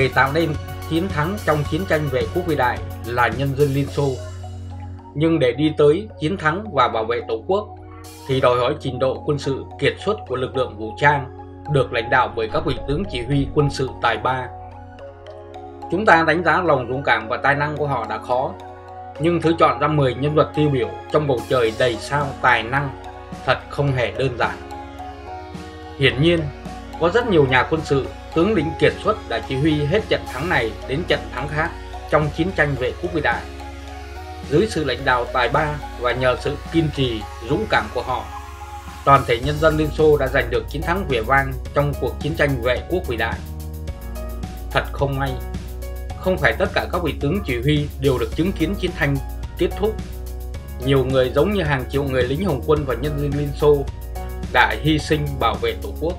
Người tạo nên chiến thắng trong chiến tranh vệ quốc vĩ đại là nhân dân Liên Xô. Nhưng để đi tới chiến thắng và bảo vệ Tổ quốc thì đòi hỏi trình độ quân sự kiệt xuất của lực lượng vũ trang được lãnh đạo bởi các vị tướng chỉ huy quân sự tài ba. Chúng ta đánh giá lòng dũng cảm và tài năng của họ đã khó, nhưng thứ chọn ra 10 nhân vật tiêu biểu trong bầu trời đầy sao tài năng thật không hề đơn giản. Hiển nhiên, có rất nhiều nhà quân sự, tướng lĩnh kiệt xuất đã chỉ huy hết trận thắng này đến trận thắng khác trong chiến tranh vệ quốc vĩ đại. Dưới sự lãnh đạo tài ba và nhờ sự kiên trì, dũng cảm của họ, toàn thể nhân dân Liên Xô đã giành được chiến thắng vẻ vang trong cuộc chiến tranh vệ quốc vĩ đại. Thật không may, không phải tất cả các vị tướng chỉ huy đều được chứng kiến chiến tranh kết thúc. Nhiều người giống như hàng triệu người lính Hồng quân và nhân dân Liên Xô đã hy sinh bảo vệ Tổ quốc.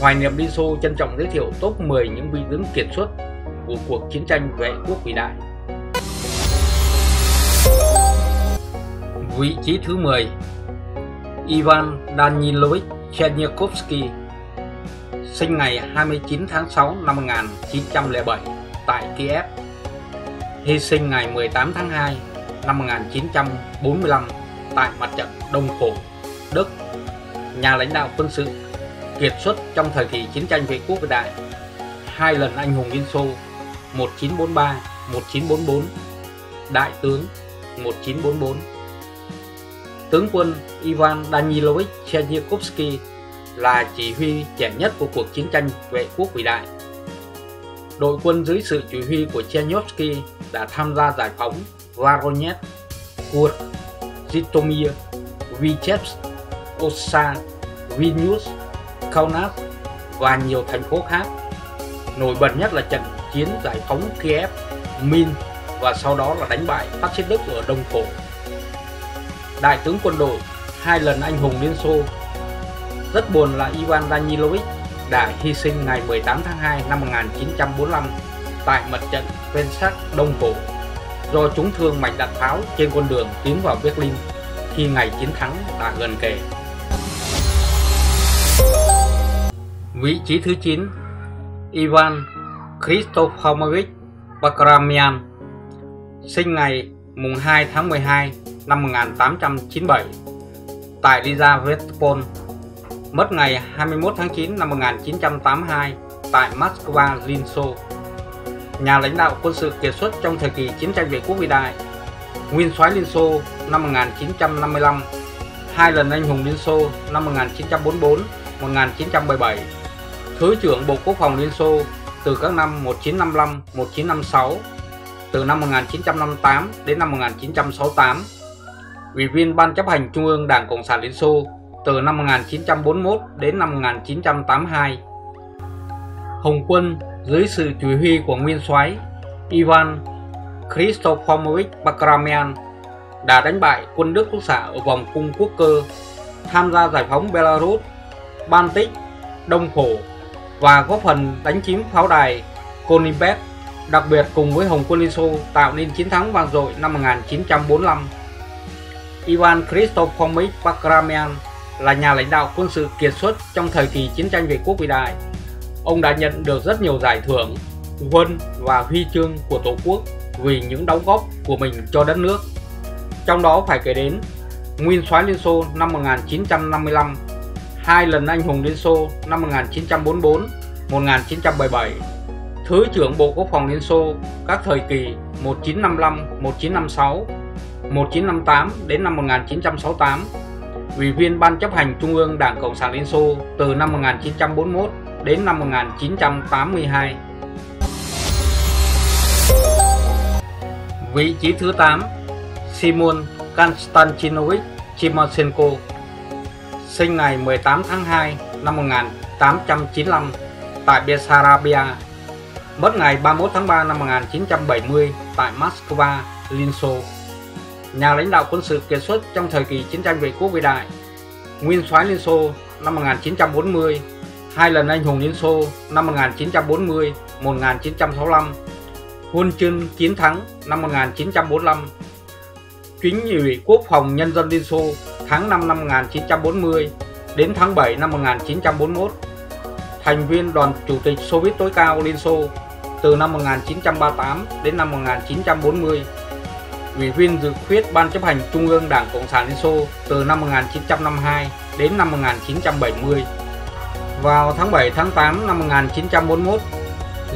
Hoài niệm Liên Xô trân trọng giới thiệu top 10 những vị tướng kiệt xuất của cuộc chiến tranh vệ quốc vĩ đại. Vị trí thứ 10 Ivan Danilovich Chernykovsky, sinh ngày 29 tháng 6 năm 1907 tại Kiev hy sinh ngày 18 tháng 2 năm 1945 tại mặt trận Đông Phổ, Đức nhà lãnh đạo quân sự kiệt xuất trong thời kỳ chiến tranh vệ quốc vĩ đại hai lần anh hùng Liên Xô 1943 1944 đại tướng 1944 tướng quân Ivan Danilovich Chernykovsky là chỉ huy trẻ nhất của cuộc chiến tranh vệ quốc vĩ đại. Đội quân dưới sự chỉ huy của Chernyakhovsky đã tham gia giải phóng Voronezh, Kursk, Zhytomyr, Vitebsk, Osa, Vilnius, Kaunas và nhiều thành phố khác. Nổi bật nhất là trận chiến giải phóng Kiev, Min và sau đó là đánh bại phát xít Đức ở Đông Phổ đại tướng quân đội, hai lần anh hùng Liên Xô. Rất buồn là Ivan Danilovich đã hy sinh ngày 18 tháng 2 năm 1945 tại mặt trận Pensac Đông Cổ do trúng thương mảnh đạn pháo trên con đường tiến vào Berlin khi ngày chiến thắng đã gần kề. Vị trí thứ 9 Ivan Kristofomovich Bakramian sinh ngày mùng 2 tháng 12 năm 1897 tại Lizavestpol, mất ngày 21 tháng 9 năm 1982 tại Moscow, Liên Xô. Nhà lãnh đạo quân sự kiệt xuất trong thời kỳ chiến tranh vệ quốc vĩ đại, nguyên soái Liên Xô năm 1955, hai lần anh hùng Liên Xô năm 1944, 1977, Thứ trưởng Bộ Quốc phòng Liên Xô từ các năm 1955, 1956, từ năm 1958 đến năm 1968 Ủy viên Ban chấp hành Trung ương Đảng Cộng sản Liên Xô từ năm 1941 đến năm 1982. Hồng quân dưới sự chỉ huy của nguyên soái Ivan Kristofomovich Bakramian đã đánh bại quân Đức Quốc xã ở vòng cung quốc cơ, tham gia giải phóng Belarus, Baltic, Đông Phổ và góp phần đánh chiếm pháo đài Konimbet, đặc biệt cùng với Hồng quân Liên Xô tạo nên chiến thắng vang dội năm 1945. Ivan Kristofomich Bagramian là nhà lãnh đạo quân sự kiệt xuất trong thời kỳ chiến tranh vệ quốc vĩ đại. Ông đã nhận được rất nhiều giải thưởng, huân và huy chương của Tổ quốc vì những đóng góp của mình cho đất nước. Trong đó phải kể đến Nguyên soái Liên Xô năm 1955, hai lần anh hùng Liên Xô năm 1944, 1977, Thứ trưởng Bộ Quốc phòng Liên Xô các thời kỳ 1955, 1956 1958 đến năm 1968, Ủy viên Ban chấp hành Trung ương Đảng Cộng sản Liên Xô từ năm 1941 đến năm 1982. Vị trí thứ 8 Simon Konstantinovich Chimoshenko sinh ngày 18 tháng 2 năm 1895 tại Bessarabia, mất ngày 31 tháng 3 năm 1970 tại Moscow, Liên Xô. Nhà lãnh đạo quân sự kiệt xuất trong thời kỳ chiến tranh vệ quốc vĩ đại, nguyên soái Liên Xô năm 1940, hai lần anh hùng Liên Xô năm 1940, 1965, huân chương chiến thắng năm 1945, chính ủy quốc phòng nhân dân Liên Xô tháng 5 năm 1940 đến tháng 7 năm 1941, thành viên đoàn chủ tịch Xô Viết tối cao Liên Xô từ năm 1938 đến năm 1940, ủy viên dự khuyết Ban chấp hành Trung ương Đảng Cộng sản Liên Xô từ năm 1952 đến năm 1970. Vào tháng 7 tháng 8 năm 1941,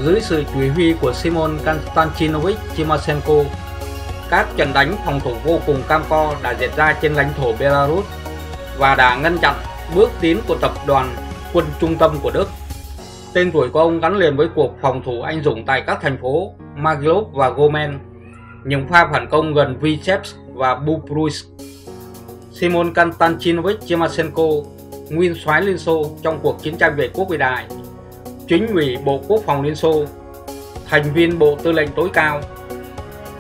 dưới sự chỉ huy của Simon Konstantinovich Timoshenko, các trận đánh phòng thủ vô cùng cam go đã diễn ra trên lãnh thổ Belarus và đã ngăn chặn bước tiến của tập đoàn quân trung tâm của Đức. Tên tuổi của ông gắn liền với cuộc phòng thủ anh dũng tại các thành phố Magilov và Gomen, những pha phản công gần Vitebsk và Bupruisk. Simon Konstantinovich Timoshenko, nguyên soái Liên Xô trong cuộc chiến tranh vệ quốc vĩ đại, chính ủy Bộ Quốc phòng Liên Xô, thành viên Bộ Tư lệnh tối cao,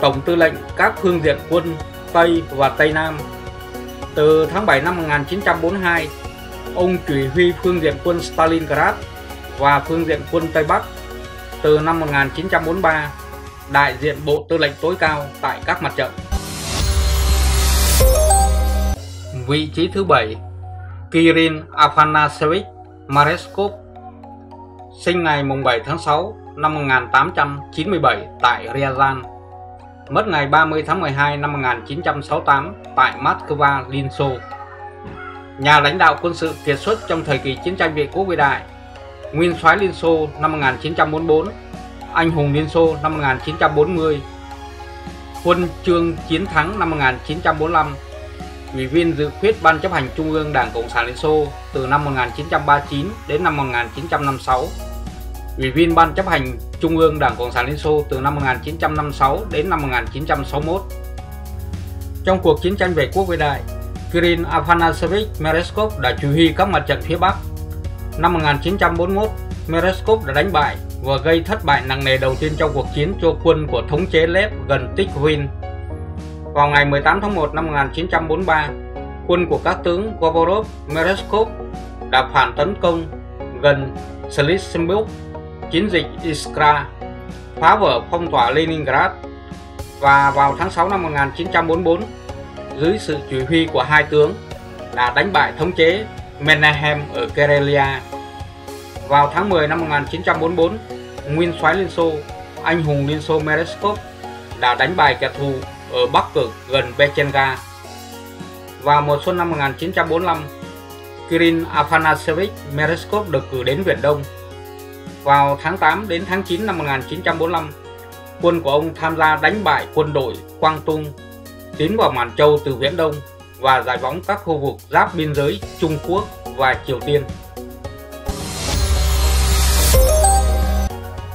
Tổng tư lệnh các phương diện quân Tây và Tây Nam. Từ tháng 7 năm 1942, ông chỉ huy phương diện quân Stalingrad và phương diện quân Tây Bắc. Từ năm 1943, đại diện Bộ Tư lệnh tối cao tại các mặt trận. Vị trí thứ 7 Kirin Afanasevich Mareskov sinh ngày 7 tháng 6 năm 1897 tại Ryazan, mất ngày 30 tháng 12 năm 1968 tại Moscow, Liên Xô. Nhà lãnh đạo quân sự kiệt xuất trong thời kỳ chiến tranh Vệ quốc vĩ đại, nguyên soái Liên Xô năm 1944, anh hùng Liên Xô năm 1940, huân chương chiến thắng năm 1945, ủy viên dự khuyết Ban chấp hành Trung ương Đảng Cộng sản Liên Xô từ năm 1939 đến năm 1956, ủy viên Ban chấp hành Trung ương Đảng Cộng sản Liên Xô từ năm 1956 đến năm 1961. Trong cuộc chiến tranh vệ quốc vĩ đại, Kirin Afanasevich Mereskov đã chỉ huy các mặt trận phía Bắc. Năm 1941, Mereskov đã đánh bại và gây thất bại nặng nề đầu tiên trong cuộc chiến cho quân của thống chế Lev gần Tikhvin. Vào ngày 18 tháng 1 năm 1943, quân của các tướng Govorov, Mereskov đã phản tấn công gần Slissenburg chiến dịch Iskra, phá vỡ phong tỏa Leningrad và vào tháng 6 năm 1944, dưới sự chỉ huy của hai tướng, là đánh bại thống chế Menahem ở Karelia. Vào tháng 10 năm 1944, nguyên soái Liên Xô, anh hùng Liên Xô Mereskov đã đánh bại kẻ thù ở Bắc Cực gần Bechenga. Vào mùa xuân năm 1945, Kirin Afanasevich Mereskov được cử đến Viễn Đông vào tháng 8 đến tháng 9 năm 1945, quân của ông tham gia đánh bại quân đội Quang Tung, tiến vào Màn Châu từ Viễn Đông và giải phóng các khu vực giáp biên giới Trung Quốc và Triều Tiên.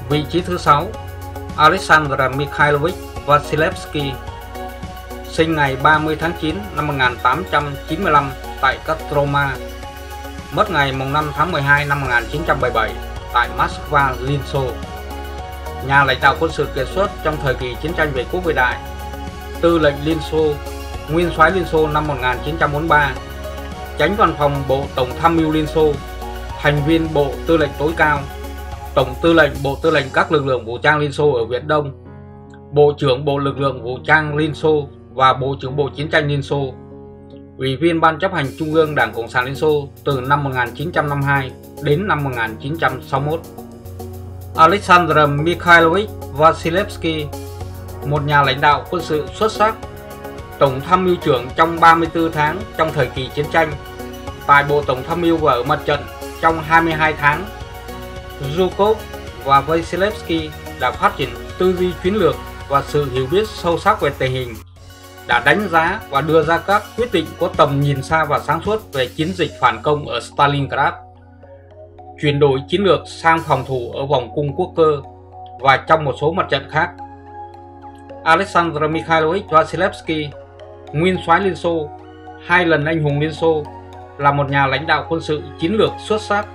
Vị trí thứ 6 Alexander Mikhailovich Vasilevsky sinh ngày 30 tháng 9 năm 1895 tại Kostroma, mất ngày 5 tháng 12 năm 1977 tại Moscow, Liên Xô. Nhà lãnh đạo quân sự kiệt xuất trong thời kỳ chiến tranh vệ quốc vĩ đại, tư lệnh Liên Xô, nguyên soái Liên Xô năm 1943, tránh văn phòng Bộ Tổng tham mưu Liên Xô, thành viên Bộ Tư lệnh tối cao, Tổng tư lệnh Bộ Tư lệnh các lực lượng vũ trang Liên Xô ở Viễn Đông, Bộ trưởng Bộ lực lượng vũ trang Liên Xô và Bộ trưởng Bộ chiến tranh Liên Xô Ủy viên Ban chấp hành Trung ương Đảng Cộng sản Liên Xô từ năm 1952 đến năm 1961. Alexander Mikhailovich Vasilevsky, một nhà lãnh đạo quân sự xuất sắc, Tổng tham mưu trưởng trong 34 tháng trong thời kỳ chiến tranh, tại Bộ Tổng tham mưu và ở mặt trận trong 22 tháng. Zhukov và Vasilevsky đã phát triển tư duy chiến lược và sự hiểu biết sâu sắc về tình hình đã đánh giá và đưa ra các quyết định có tầm nhìn xa và sáng suốt về chiến dịch phản công ở Stalingrad, chuyển đổi chiến lược sang phòng thủ ở vòng cung quốc cơ và trong một số mặt trận khác. Alexander Mikhailovich Vasilevsky, nguyên soái Liên Xô, hai lần anh hùng Liên Xô, là một nhà lãnh đạo quân sự chiến lược xuất sắc.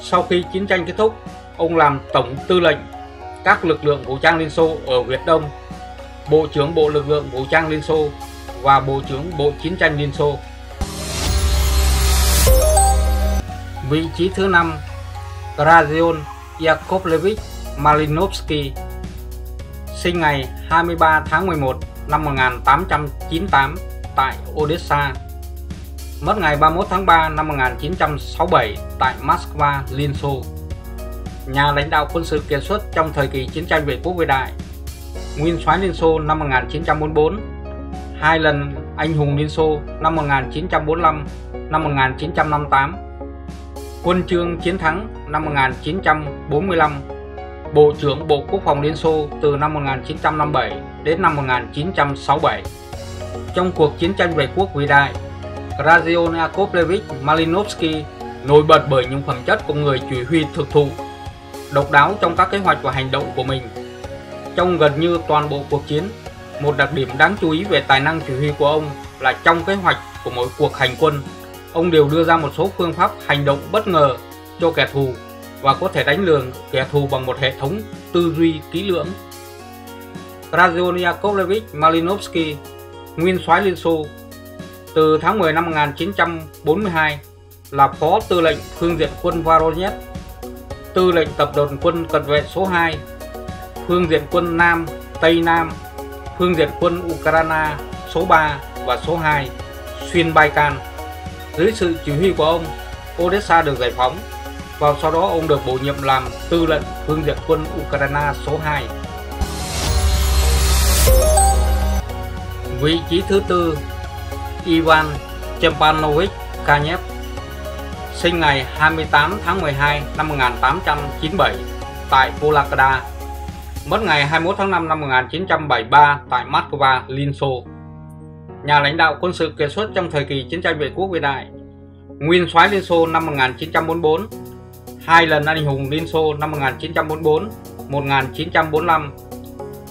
Sau khi chiến tranh kết thúc, ông làm tổng tư lệnh các lực lượng vũ trang Liên Xô ở Việt Đông Bộ trưởng Bộ Lực lượng Vũ trang Liên Xô và Bộ trưởng Bộ Chiến tranh Liên Xô. Vị trí thứ 5 Grazion Yakovlevich Malinovsky sinh ngày 23 tháng 11 năm 1898 tại Odessa mất ngày 31 tháng 3 năm 1967 tại Moscow, Liên Xô. Nhà lãnh đạo quân sự kiệt xuất trong thời kỳ chiến tranh vệ quốc vĩ đại, nguyên soái Liên Xô năm 1944, hai lần anh hùng Liên Xô năm 1945, năm 1958, Quân chương chiến thắng năm 1945, Bộ trưởng Bộ Quốc phòng Liên Xô từ năm 1957 đến năm 1967. Trong cuộc chiến tranh vệ quốc vĩ đại, Grazion Yakovlevich Malinovsky nổi bật bởi những phẩm chất của người chỉ huy thực thụ, độc đáo trong các kế hoạch và hành động của mình. Trong gần như toàn bộ cuộc chiến, một đặc điểm đáng chú ý về tài năng chỉ huy của ông là trong kế hoạch của mỗi cuộc hành quân, ông đều đưa ra một số phương pháp hành động bất ngờ cho kẻ thù và có thể đánh lường kẻ thù bằng một hệ thống tư duy kỹ lưỡng. Radion Yakovlevich Malinovsky, nguyên soái Liên Xô, từ tháng 10 năm 1942 là phó tư lệnh phương diện quân Voronezh, tư lệnh tập đoàn quân cận vệ số 2, phương diện quân Nam, Tây Nam, phương diện quân Ukraine số 3 và số 2 xuyên Baikan. Dưới sự chỉ huy của ông, Odessa được giải phóng và sau đó ông được bổ nhiệm làm tư lệnh phương diện quân Ukraine số 2. Vị trí thứ tư Ivan Chepanovich Kanyev sinh ngày 28 tháng 12 năm 1897 tại Vologda, mất ngày 21 tháng 5 năm 1973 tại Moscow, Liên Xô. Nhà lãnh đạo quân sự kiệt xuất trong thời kỳ chiến tranh vệ quốc vĩ đại, nguyên soái Liên Xô năm 1944, hai lần anh hùng Liên Xô năm 1944, 1945,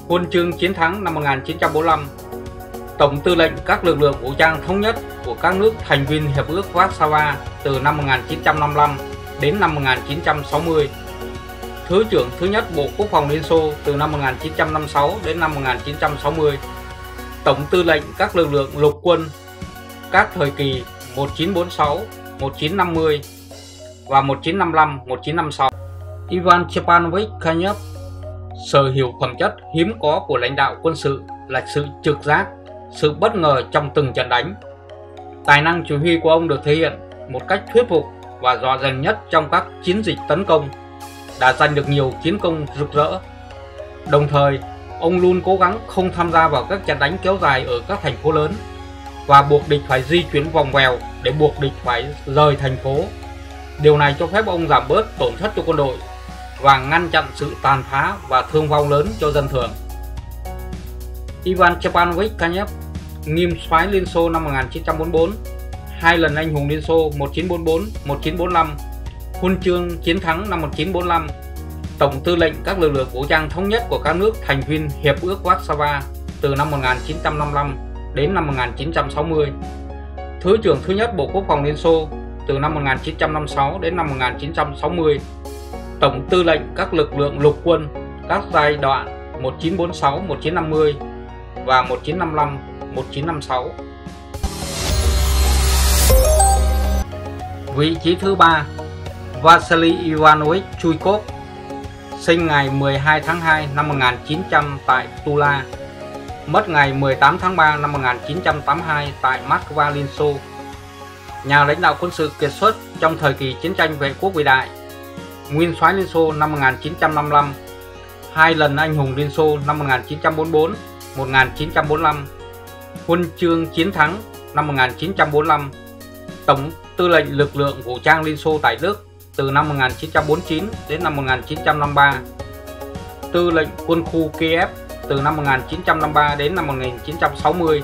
huân chương chiến thắng năm 1945, Tổng tư lệnh các lực lượng vũ trang thống nhất của các nước thành viên Hiệp ước Warsaw từ năm 1955 đến năm 1960, Thứ trưởng thứ nhất Bộ Quốc phòng Liên Xô từ năm 1956 đến năm 1960, Tổng tư lệnh các lực lượng lục quân các thời kỳ 1946, 1950 và 1955, 1956. Ivan Stepanovich Kanyev sở hữu phẩm chất hiếm có của lãnh đạo quân sự là sự trực giác, sự bất ngờ trong từng trận đánh. Tài năng chỉ huy của ông được thể hiện một cách thuyết phục và rõ ràng nhất trong các chiến dịch tấn công, đã giành được nhiều chiến công rực rỡ. Đồng thời, ông luôn cố gắng không tham gia vào các trận đánh kéo dài ở các thành phố lớn và buộc địch phải di chuyển vòng vèo để buộc địch phải rời thành phố. Điều này cho phép ông giảm bớt tổn thất cho quân đội và ngăn chặn sự tàn phá và thương vong lớn cho dân thường. Ivan Stepanovich Kanyev, nghiêm soái Liên Xô năm 1944, hai lần anh hùng Liên Xô 1944-1945, huân chương chiến thắng năm 1945, tổng tư lệnh các lực lượng vũ trang thống nhất của các nước thành viên Hiệp ước Warsaw từ năm 1955 đến năm 1960, Thứ trưởng thứ nhất Bộ Quốc phòng Liên Xô từ năm 1956 đến năm 1960, Tổng tư lệnh các lực lượng lục quân các giai đoạn 1946-1950 và 1955-1956. Vị trí thứ ba Vasily Ivanovich Chuikov sinh ngày 12 tháng 2 năm 1900 tại Tula, mất ngày 18 tháng 3 năm 1982 tại Moscow, Liên Xô. Nhà lãnh đạo quân sự kiệt xuất trong thời kỳ chiến tranh vệ quốc vĩ đại, nguyên soái Liên Xô năm 1955, hai lần anh hùng Liên Xô năm 1944, 1945, huân chương chiến thắng năm 1945, tổng tư lệnh lực lượng vũ trang Liên Xô tại Đức từ năm 1949 đến năm 1953, tư lệnh quân khu Kiev từ năm 1953 đến năm 1960,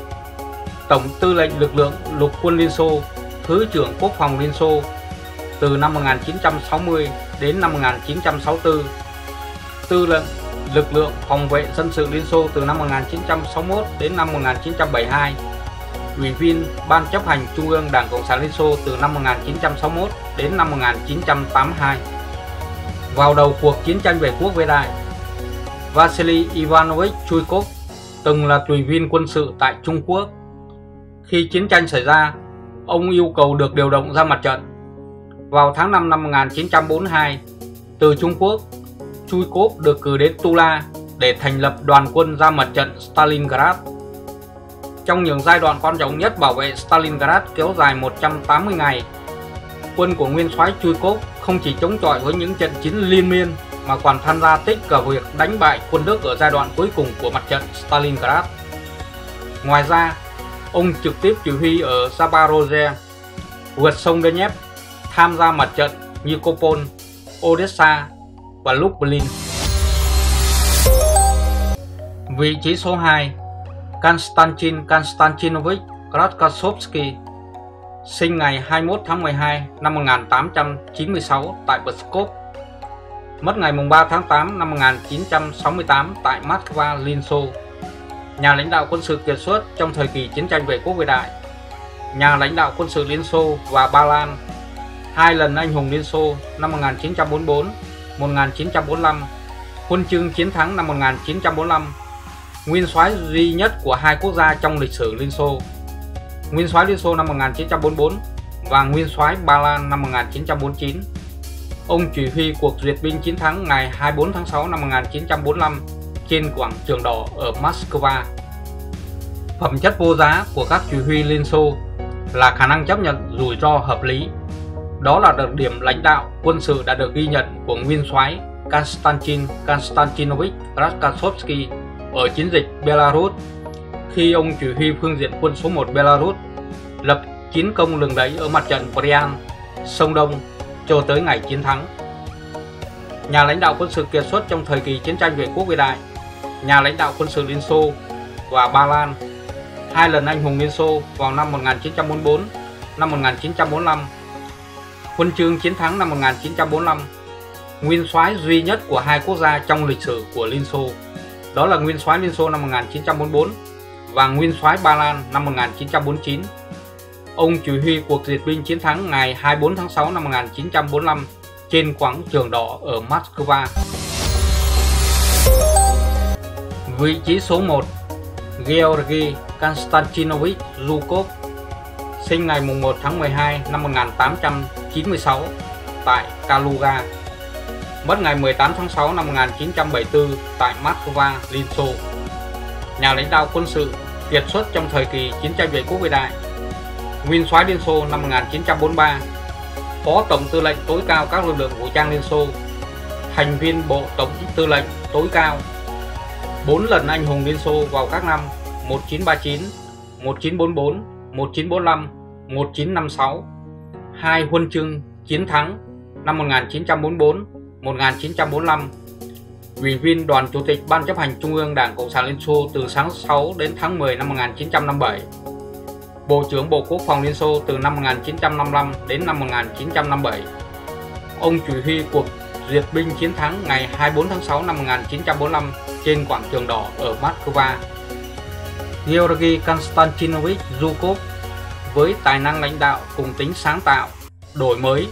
tổng tư lệnh lực lượng lục quân Liên Xô, thứ trưởng quốc phòng Liên Xô từ năm 1960 đến năm 1964, tư lệnh lực lượng phòng vệ dân sự Liên Xô từ năm 1961 đến năm 1972, ủy viên Ban chấp hành Trung ương Đảng Cộng sản Liên Xô từ năm 1961 đến năm 1982. Vào đầu cuộc chiến tranh vệ quốc vĩ đại, Vasily Ivanovich Chuikov từng là tùy viên quân sự tại Trung Quốc. Khi chiến tranh xảy ra, ông yêu cầu được điều động ra mặt trận. Vào tháng 5 năm 1942, từ Trung Quốc, Chuikov được cử đến Tula để thành lập đoàn quân ra mặt trận Stalingrad trong những giai đoạn quan trọng nhất bảo vệ Stalingrad kéo dài 180 ngày. Quân của nguyên soái Chuikov không chỉ chống chọi với những trận chiến liên miên mà còn tham gia tích cả việc đánh bại quân Đức ở giai đoạn cuối cùng của mặt trận Stalingrad. Ngoài ra, ông trực tiếp chỉ huy ở Zaporozhye, vượt sông Donetsk, tham gia mặt trận Nikopol, Odessa và Lublin. Vị trí số 2 Konstantin Konstantinovich Kratkasovsky sinh ngày 21 tháng 12 năm 1896 tại Pskov, mất ngày 3 tháng 8 năm 1968 tại Moscow, Liên Xô. Nhà lãnh đạo quân sự kiệt xuất trong thời kỳ chiến tranh vệ quốc vĩ đại, nhà lãnh đạo quân sự Liên Xô và Ba Lan, hai lần anh hùng Liên Xô năm 1944, 1945, huân chương chiến thắng năm 1945 nguyên soái duy nhất của hai quốc gia trong lịch sử Liên Xô. Nguyên soái Liên Xô năm 1944 và nguyên soái Ba Lan năm 1949. Ông chỉ huy cuộc duyệt binh chiến thắng ngày 24 tháng 6 năm 1945 trên quảng trường đỏ ở Moscow. Phẩm chất vô giá của các chỉ huy Liên Xô là khả năng chấp nhận rủi ro hợp lý. Đó là đặc điểm lãnh đạo quân sự đã được ghi nhận của nguyên soái Konstantin Konstantinovich Raskasovsky ở chiến dịch Belarus khi ông chỉ huy phương diện quân số 1 Belarus lập chiến công lừng lẫy ở mặt trận Bryan, sông Đông cho tới ngày chiến thắng. Nhà lãnh đạo quân sự kiệt xuất trong thời kỳ chiến tranh vệ quốc vĩ đại, nhà lãnh đạo quân sự Liên Xô và Ba Lan, hai lần anh hùng Liên Xô vào năm 1944, năm 1945, huân chương chiến thắng năm 1945, nguyên soái duy nhất của hai quốc gia trong lịch sử của Liên Xô đó là nguyên soái Liên Xô năm 1944 và nguyên soái Ba Lan năm 1949. Ông chỉ huy cuộc diệt binh chiến thắng ngày 24 tháng 6 năm 1945 trên quảng trường đỏ ở Moscow. Vị trí số 1 Georgy Konstantinovich Zhukov sinh ngày 1 tháng 12 năm 1896 tại Kaluga, mất ngày 18 tháng 6 năm 1974 tại Moscow, Liên Xô. Nhà lãnh đạo quân sự kiệt xuất trong thời kỳ chiến tranh vệ quốc vĩ đại, nguyên soái Liên Xô năm 1943, phó tổng tư lệnh tối cao các lực lượng vũ trang Liên Xô, thành viên bộ tổng tư lệnh tối cao, bốn lần anh hùng Liên Xô vào các năm 1939, 1944, 1945, 1956, hai huân chương chiến thắng năm 1944 1945 Ủy viên Đoàn Chủ tịch Ban chấp hành Trung ương Đảng Cộng sản Liên Xô từ tháng 6 đến tháng 10 năm 1957 Bộ trưởng Bộ Quốc phòng Liên Xô từ năm 1955 đến năm 1957 Ông chỉ huy cuộc duyệt binh chiến thắng ngày 24 tháng 6 năm 1945 trên quảng trường đỏ ở Moscow. Georgy Konstantinovich Zhukov với tài năng lãnh đạo cùng tính sáng tạo, đổi mới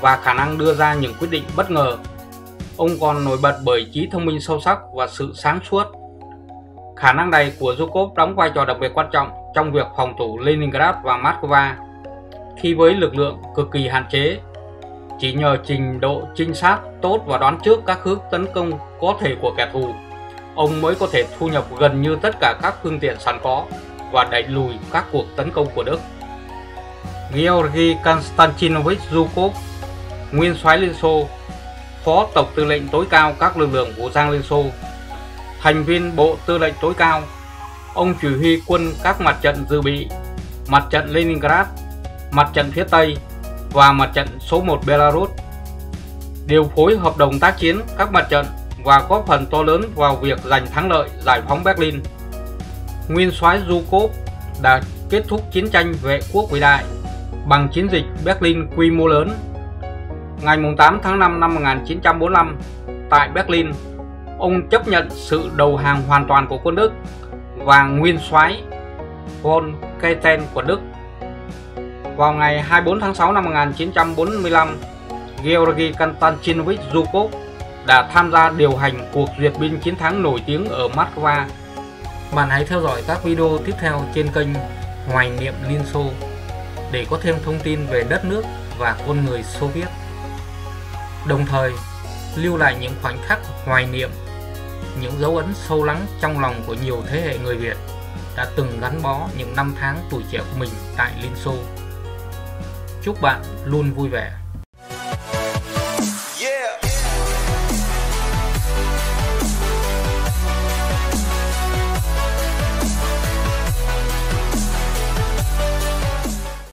và khả năng đưa ra những quyết định bất ngờ. Ông còn nổi bật bởi trí thông minh sâu sắc và sự sáng suốt. Khả năng này của Zhukov đóng vai trò đặc biệt quan trọng trong việc phòng thủ Leningrad và Moscow. Khi với lực lượng cực kỳ hạn chế, chỉ nhờ trình độ trinh sát tốt và đoán trước các hướng tấn công có thể của kẻ thù, ông mới có thể thu nhập gần như tất cả các phương tiện sẵn có và đẩy lùi các cuộc tấn công của Đức. Georgy Konstantinovich Zhukov nguyên soái Liên Xô, phó tổng tư lệnh tối cao các lực lượng vũ trang Liên Xô, thành viên bộ tư lệnh tối cao, ông chỉ huy quân các mặt trận dự bị, mặt trận Leningrad, mặt trận phía Tây và mặt trận số 1 Belarus, điều phối hợp đồng tác chiến các mặt trận và góp phần to lớn vào việc giành thắng lợi giải phóng Berlin. Nguyên soái Zhukov đã kết thúc chiến tranh vệ quốc vĩ đại bằng chiến dịch Berlin quy mô lớn ngày 8 tháng 5 năm 1945 tại Berlin, ông chấp nhận sự đầu hàng hoàn toàn của quân Đức và nguyên soái von Keiten của Đức. Vào ngày 24 tháng 6 năm 1945, Georgy Konstantinovich Zhukov đã tham gia điều hành cuộc duyệt binh chiến thắng nổi tiếng ở Moscow. Bạn hãy theo dõi các video tiếp theo trên kênh Hoài niệm Liên Xô để có thêm thông tin về đất nước và con người Xô Viết đồng thời lưu lại những khoảnh khắc hoài niệm, những dấu ấn sâu lắng trong lòng của nhiều thế hệ người Việt đã từng gắn bó những năm tháng tuổi trẻ của mình tại Liên Xô. Chúc bạn luôn vui vẻ.